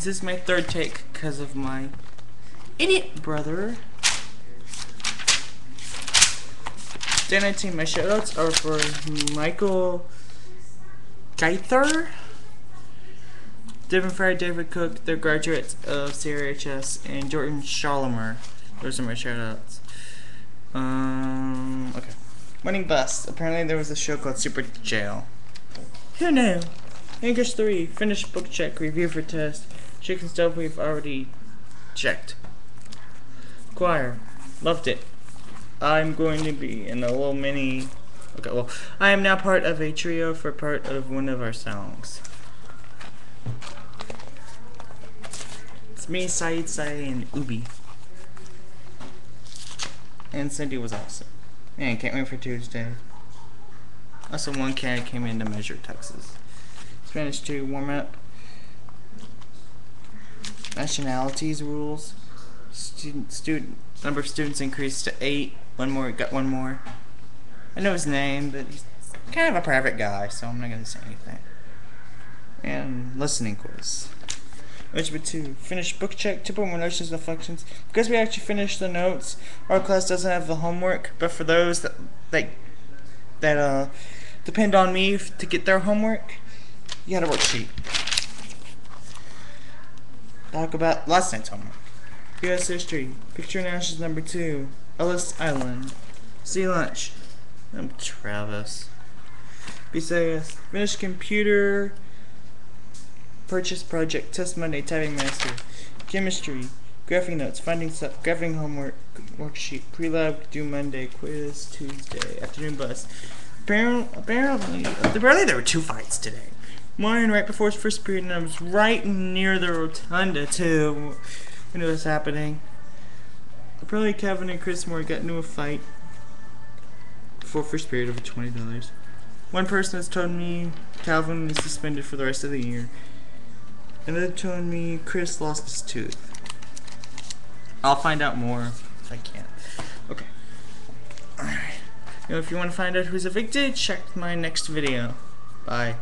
This is my third take because of my idiot brother. Then I 19, my shoutouts are for Michael Geither, Devin Fry, David Cook, the graduates of CRHS, and Jordan Schalomer. Those are my shoutouts. Um, okay. Winning Bust. Apparently there was a show called Super Jail. Who knew? English 3, finished book check, review for test. Chicken stuff we've already checked. Choir, loved it. I'm going to be in a little mini. Okay, well, I am now part of a trio for part of one of our songs. It's me, Saeed, Saeed, and Ubi. And Cindy was awesome. Man, can't wait for Tuesday. Also, one cat came in to measure Texas. Spanish 2, warm up. Nationalities rules. Student, student, number of students increased to 8. One more, got one more. I know his name, but he's kind of a private guy, so I'm not gonna say anything. And listening quiz. Algebra 2. Finish book check, typical notions and reflections. Because we actually finished the notes, our class doesn't have the homework, but for those that that, that uh depend on me to get their homework, you got a worksheet. Talk about last night's homework. U.S. history. Picture Nations number two. Ellis Island. Sea lunch. I'm Travis. Besides, finished computer. Purchase project. Test Monday. Typing master. Chemistry. Graphing notes. Finding stuff. Graphing homework. Worksheet. Pre-lab due Monday. Quiz Tuesday. Afternoon bus. Apparently, apparently, apparently there were two fights today. One right before first period, and I was right near the rotunda too when it was happening. Apparently, Kevin and Chris Moore got into a fight for first period over twenty dollars. One person has told me Calvin is suspended for the rest of the year. Another told me Chris lost his tooth. I'll find out more if I can. Okay. Alright. Know, if you want to find out who's evicted, check my next video. Bye.